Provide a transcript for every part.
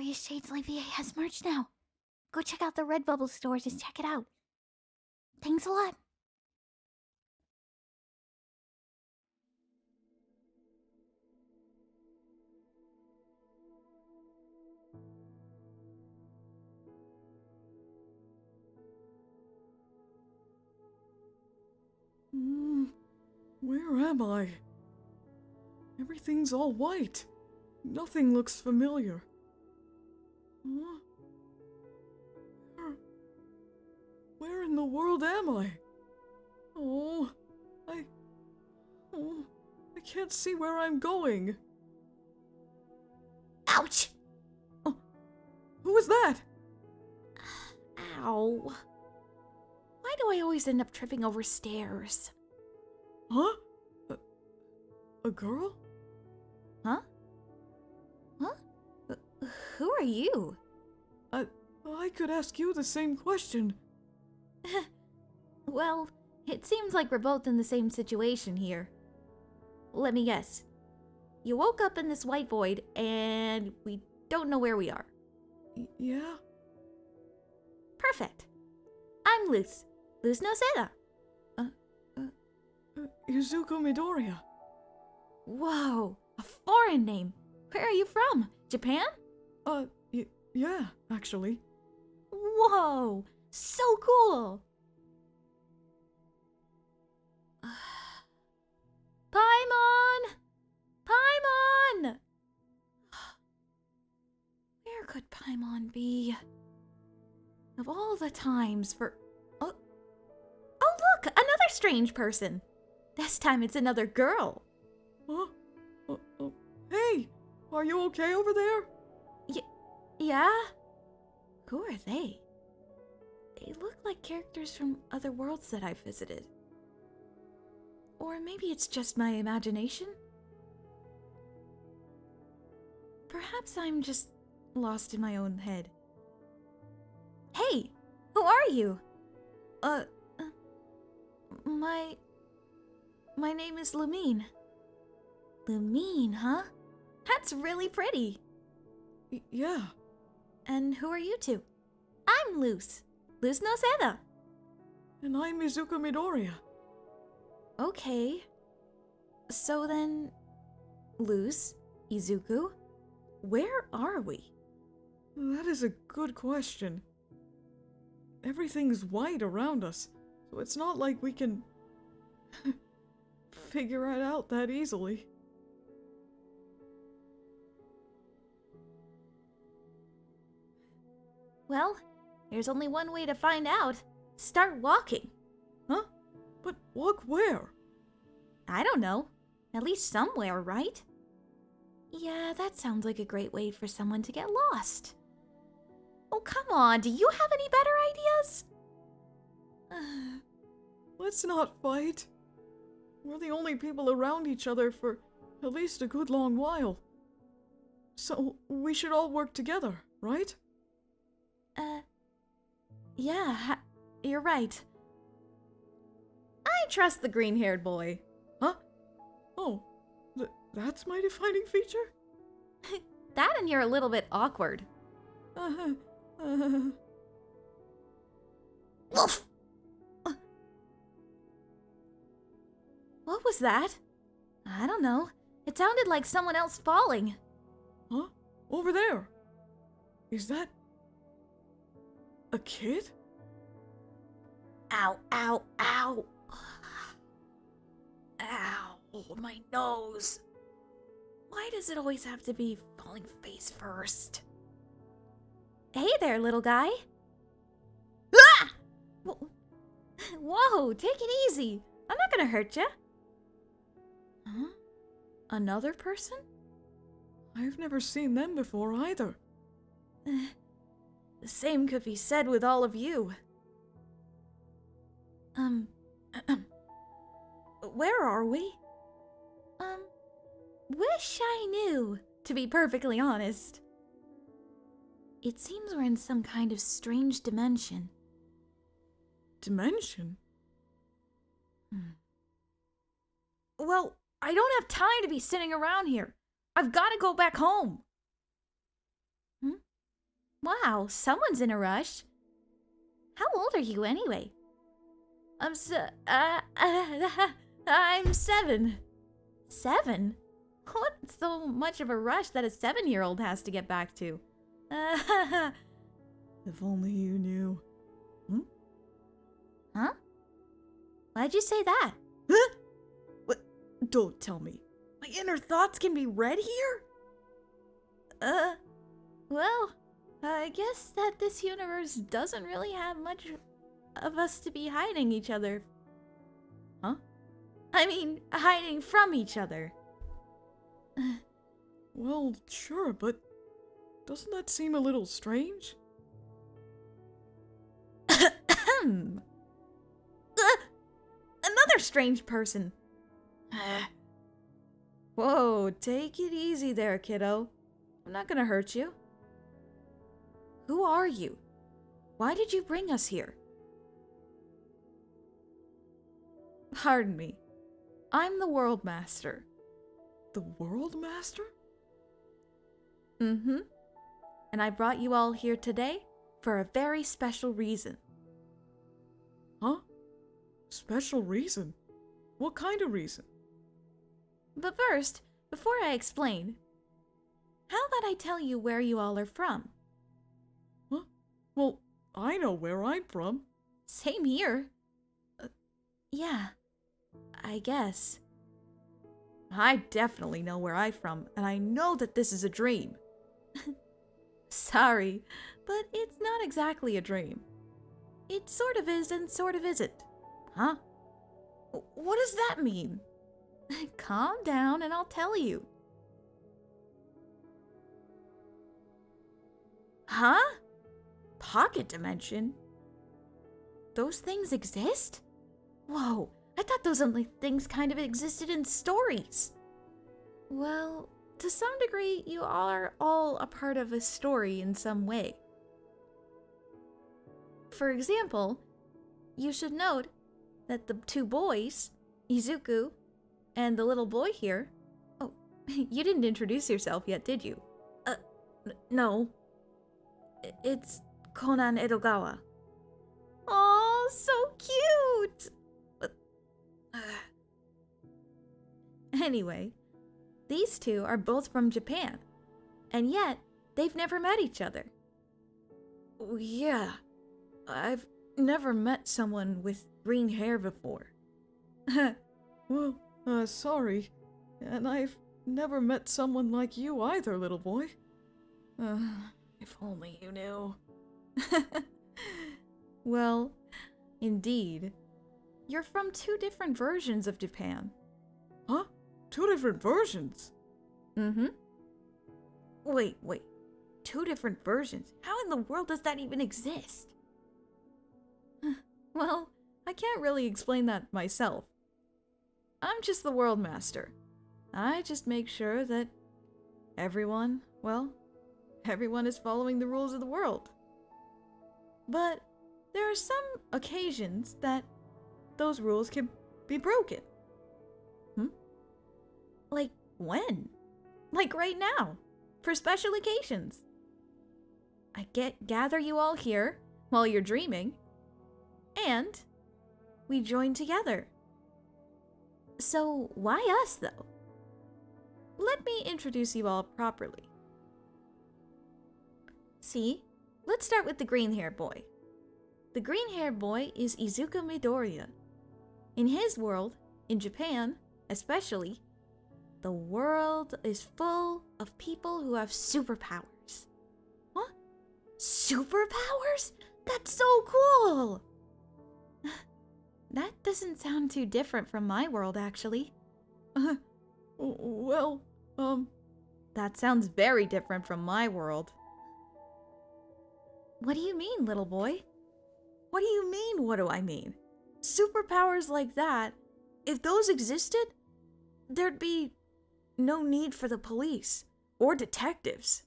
Aryashadeslay VA has merch now? Go check out the Redbubble store. Just check it out. Thanks a lot. Hmm, where am I? Everything's all white. Nothing looks familiar. Huh? Where, in the world am I? Oh, I. Oh, I can't see where I'm going. Ouch! Oh, who was that? Ow. Why do I always end up tripping over stairs? Huh? A, a girl? Huh? Uh, who are you? I, I could ask you the same question. Well, it seems like we're both in the same situation here. Let me guess. You woke up in this white void and we don't know where we are. Y- yeah? Perfect. I'm Luz. Luz Noceda. Uh, Izuku Midoriya. Whoa, a foreign name. Where are you from? Japan? Uh, y- yeah, actually. Whoa, so cool. Paimon! Paimon! Where could Paimon be? Of all the times for. Oh, oh look, another strange person. This time it's another girl. Huh? Uh, uh, hey, are you okay over there? Yeah? Who are they? They look like characters from other worlds that I've visited. Or maybe it's just my imagination? Perhaps I'm just lost in my own head. Hey, who are you? Uh, uh my. My name is Lumine. Lumine, huh? That's really pretty. Y- yeah. And who are you two? I'm Luz. Luz Noceda. And I'm Izuku Midoriya. Okay. So then, Luz, Izuku, where are we? That is a good question. Everything's white around us, so it's not like we can figure it out that easily. Well, there's only one way to find out. Start walking. Huh? But walk where? I don't know. At least somewhere, right? Yeah, that sounds like a great way for someone to get lost. Oh, come on. Do you have any better ideas? Let's not fight. We're the only people around each other for at least a good long while. So we should all work together, right? Uh, yeah, ha- you're right. I trust the green haired boy. Huh? Oh, th- that's my defining feature? That and you're a little bit awkward. Uh, uh, Woof! What was that? I don't know. It sounded like someone else falling. huh? Over there. Is that a kid? Ow, ow, ow. Ow, my nose. Why does it always have to be falling face first? Hey there, little guy. Ah! Whoa, take it easy. I'm not gonna hurt you. Huh? Another person? I've never seen them before either. The same could be said with all of you. Um, where are we? Um, wish I knew, to be perfectly honest. It seems we're in some kind of strange dimension. Dimension? Well, I don't have time to be sitting around here. I've got to go back home. Hmm? Wow, someone's in a rush. How old are you anyway? I'm so, uh, uh, I'm seven. Seven? What's so much of a rush that a seven-year-old has to get back to? Uh, If only you knew. huh? Why'd you say that? Huh? What? Don't tell me. My inner thoughts can be read here? Uh, well, I guess that this universe doesn't really have much of us to be hiding each other. Huh? I mean, hiding from each other. Well, sure, but doesn't that seem a little strange? Ahem. Another strange person. Whoa, take it easy there, kiddo. I'm not gonna hurt you. Who are you? Why did you bring us here? Pardon me. I'm the World Master. The World Master? Mm hmm. And I brought you all here today for a very special reason. Huh? Special reason? What kind of reason? But first, before I explain, how about I tell you where you all are from? Well, I know where I'm from. Same here. Uh, yeah, I guess. I definitely know where I'm from, and I know that this is a dream. Sorry, but it's not exactly a dream. It sort of is and sort of isn't. Huh? What does that mean? Calm down and I'll tell you. Huh? Pocket dimension? Those things exist? Whoa, I thought those only things kind of existed in stories. Well, to some degree, you are all a part of a story in some way. For example, you should note that the two boys, Izuku and the little boy here. Oh, you didn't introduce yourself yet, did you? Uh, no. It's Conan Edogawa. Oh, so cute! Anyway, these two are both from Japan, and yet they've never met each other. Yeah, I've never met someone with green hair before. Well, uh, sorry. And I've never met someone like you either, little boy. Uh, if only you knew. well, indeed. You're from two different versions of Japan. Huh? Two different versions? Mm hmm. Wait, wait. Two different versions? How in the world does that even exist? well, I can't really explain that myself. I'm just the world master. I just make sure that everyone, well, everyone is following the rules of the world. But there are some occasions that those rules can be broken. Hmm? Like when? Like right now, for special occasions. I get gather you all here while you're dreaming, and we join together. So why us though? Let me introduce you all properly. See, let's start with the green haired boy. The green haired boy is Izuku Midoriya. In his world, in Japan especially, the world is full of people who have superpowers. What? Superpowers? That's so cool! that doesn't sound too different from my world, actually. Well, um, That sounds very different from my world. What do you mean, little boy? What do you mean, what do I mean? Superpowers like that, if those existed, there'd be no need for the police or detectives.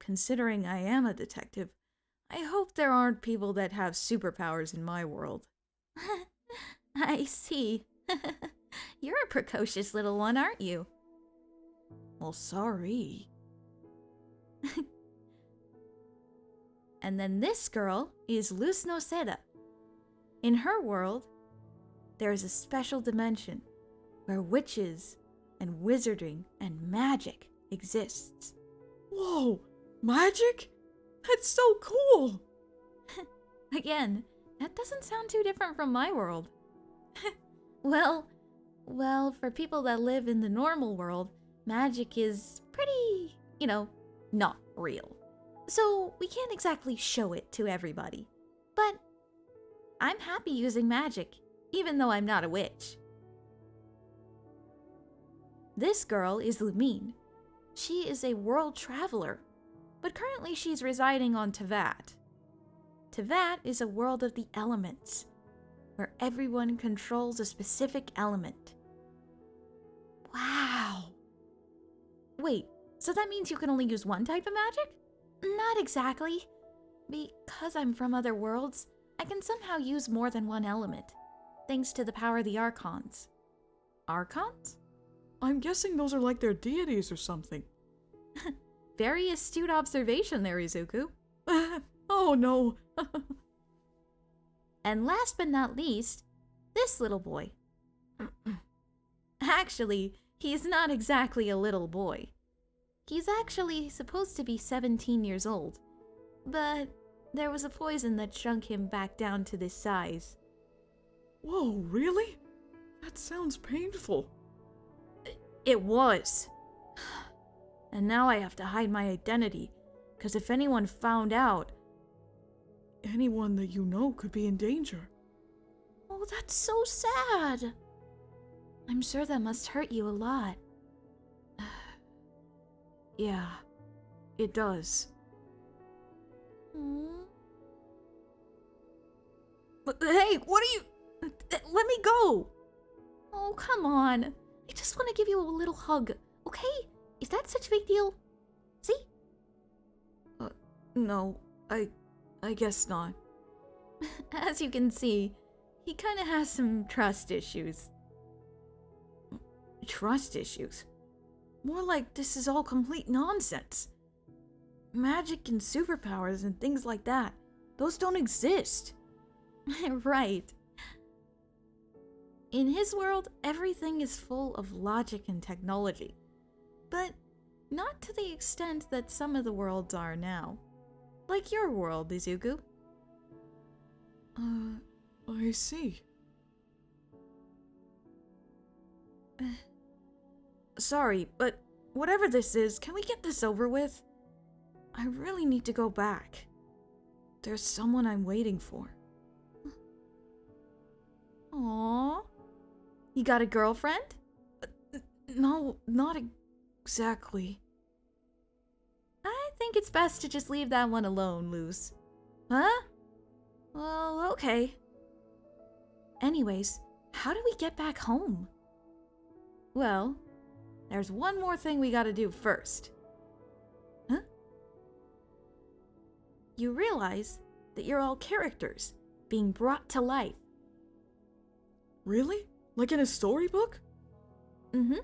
Considering I am a detective, I hope there aren't people that have superpowers in my world. I see. You're a precocious little one, aren't you? Well, sorry. And then this girl is Luz Noceda. In her world, there is a special dimension where witches and wizarding and magic exists. Whoa, magic? That's so cool! Again, that doesn't sound too different from my world. well, well, for people that live in the normal world, magic is pretty, you know, not real. So we can't exactly show it to everybody. But I'm happy using magic, even though I'm not a witch. This girl is Lumine. She is a world traveler, but currently she's residing on Teyvat. Teyvat is a world of the elements, where everyone controls a specific element. Wow. Wait, so that means you can only use one type of magic? Not exactly. Because I'm from other worlds, I can somehow use more than one element, thanks to the power of the Archons. Archons? I'm guessing those are like their deities or something. Very astute observation there, Izuku. oh no. And last but not least, this little boy. actually, he's not exactly a little boy. He's actually supposed to be 17 years old. But there was a poison that shrunk him back down to this size. Whoa, really? That sounds painful. It was. And now I have to hide my identity, because if anyone found out, Anyone that you know could be in danger. oh, that's so sad. I'm sure that must hurt you a lot. Yeah, it does. Hmm? Hey, what are you? Let me go. Oh, come on. I just want to give you a little hug, okay? Is that such a big deal? See? No, I. I guess not. As you can see, he kind of has some trust issues. Trust issues? More like this is all complete nonsense. Magic and superpowers and things like that, those don't exist. right. In his world, everything is full of logic and technology. But not to the extent that some of the worlds are now. Like your world, Izuku. Uh, I see. Sorry, but whatever this is, can we get this over with? I really need to go back. There's someone I'm waiting for. Aww. You got a girlfriend? No, not exactly. I think it's best to just leave that one alone, Luz. Huh? Well, okay. Anyways, how do we get back home? Well, there's one more thing we gotta do first. Huh? You realize that you're all characters being brought to life. Really? Like in a storybook? Mm hmm.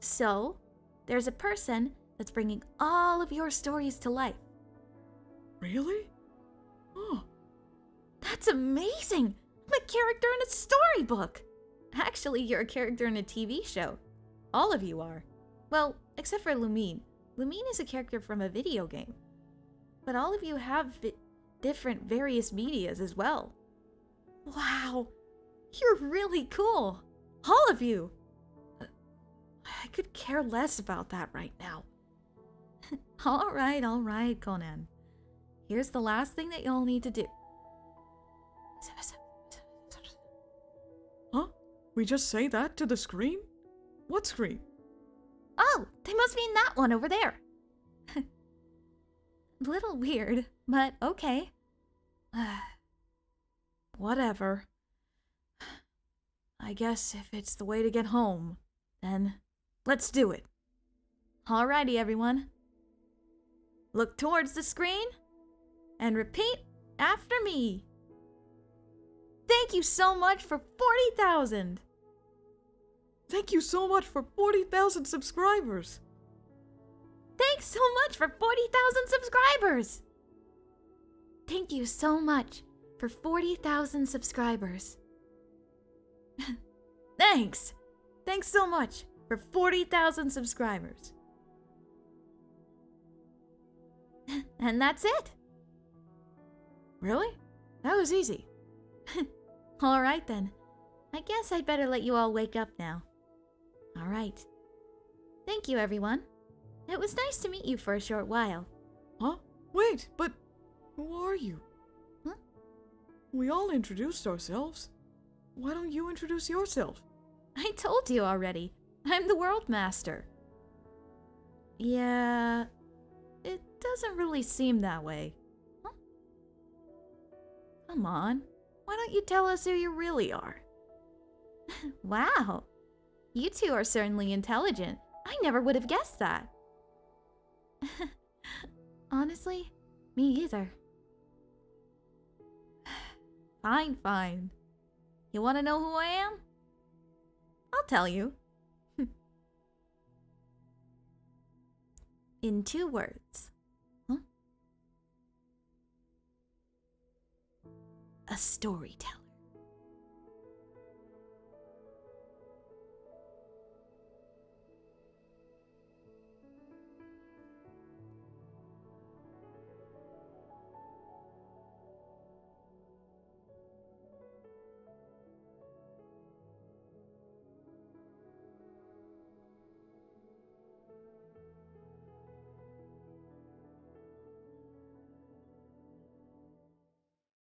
So, there's a person that's bringing all of your stories to life. Really? Oh, That's amazing! I'm a character in a storybook! Actually, you're a character in a TV show. All of you are. Well, except for Lumine. Lumine is a character from a video game. But all of you have vi- different various medias as well. Wow! You're really cool! All of you! I could care less about that right now. alright, alright, Conan. Here's the last thing that you'll need to do. huh? We just say that to the screen? What screen? Oh, they must mean that one over there. Little weird, but okay. Whatever. I guess if it's the way to get home, then let's do it. Alrighty, everyone. Look towards the screen and repeat after me. Thank you so much for 40,000. Thank you so much for 40,000 subscribers. Thanks so much for 40,000 subscribers. Thank you so much for 40,000 subscribers. Thanks! Thanks so much for 40,000 subscribers. and that's it. Really? That was easy. All right then. I guess I'd better let you all wake up now. Right. Thank you, everyone. It was nice to meet you for a short while. Huh? Wait, but who are you? Huh? We all introduced ourselves. Why don't you introduce yourself? I told you already. I'm the World Master. Yeah, it doesn't really seem that way. Huh? Come on. Why don't you tell us who you really are? wow. You two are certainly intelligent. I never would have guessed that. Honestly, me either. fine, fine. You want to know who I am? I'll tell you. In two words. Huh? A storyteller.